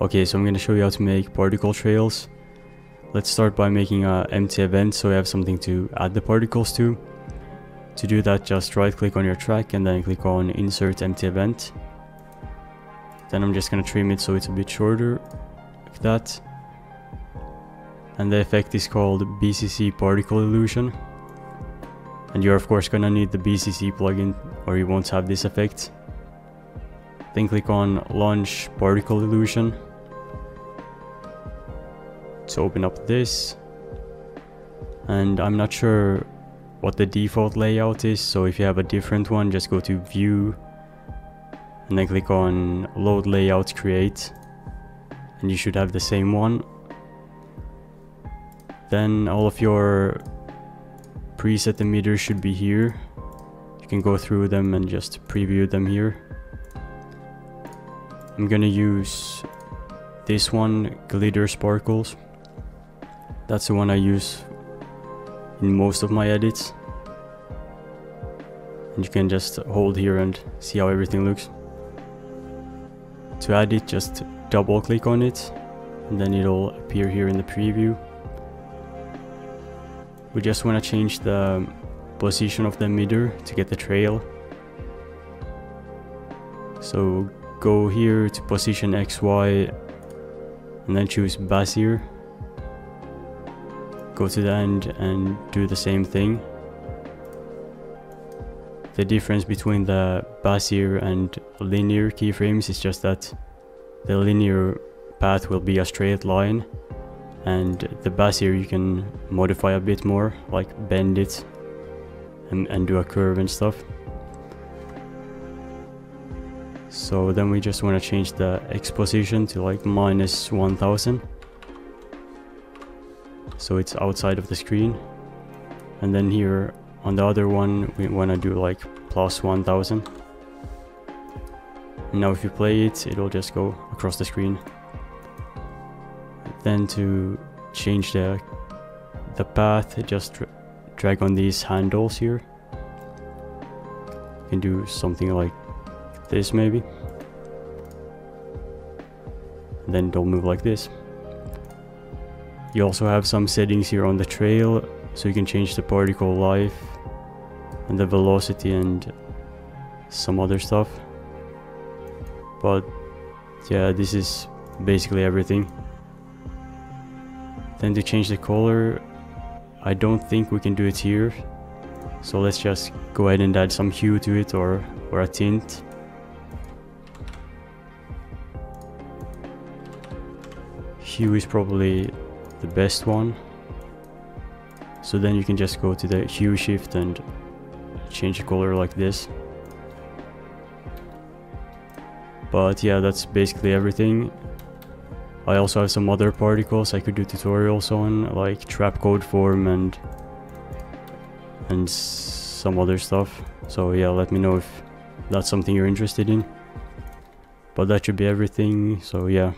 Okay, so I'm going to show you how to make particle trails. Let's start by making an empty event so you have something to add the particles to. To do that, just right click on your track and then click on insert empty event. Then I'm just going to trim it so it's a bit shorter, like that. And the effect is called BCC particle illusion. And you're of course going to need the BCC plugin or you won't have this effect. Then click on launch particle illusion to open up this. And I'm not sure what the default layout is so if you have a different one just go to view and then click on load layout create and you should have the same one. Then all of your preset emitters should be here. You can go through them and just preview them here. I'm gonna use this one glitter sparkles that's the one I use in most of my edits. And you can just hold here and see how everything looks. To add it, just double click on it and then it'll appear here in the preview. We just want to change the position of the emitter to get the trail. So go here to position XY and then choose Bezier go to the end and do the same thing. The difference between the Bezier and linear keyframes is just that the linear path will be a straight line and the Bezier you can modify a bit more, like bend it and, and do a curve and stuff. So then we just want to change the X position to like minus 1000 so it's outside of the screen. And then here on the other one we want to do like plus 1000 now if you play it it'll just go across the screen. Then to change the the path just dra drag on these handles here. You can do something like this maybe. And then don't move like this you also have some settings here on the trail, so you can change the particle life and the velocity and some other stuff. But yeah, this is basically everything. Then to change the color, I don't think we can do it here. So let's just go ahead and add some hue to it or, or a tint. Hue is probably the best one. So then you can just go to the hue shift and change the color like this. But yeah, that's basically everything. I also have some other particles I could do tutorials on, like Trapcode Form and and some other stuff. So yeah, let me know if that's something you're interested in. But that should be everything, so yeah.